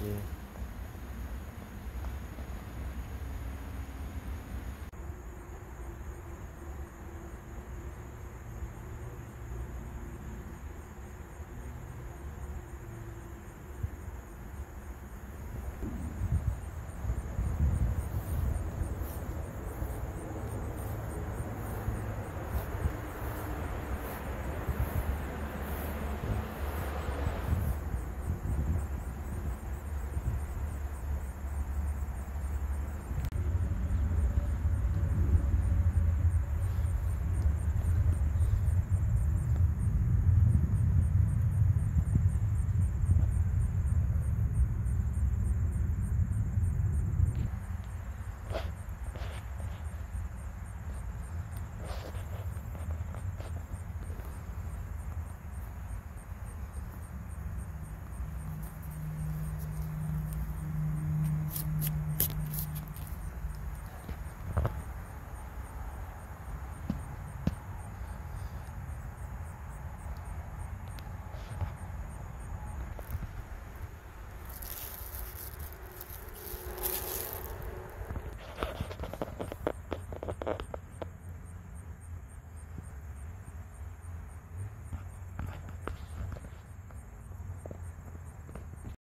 Yeah.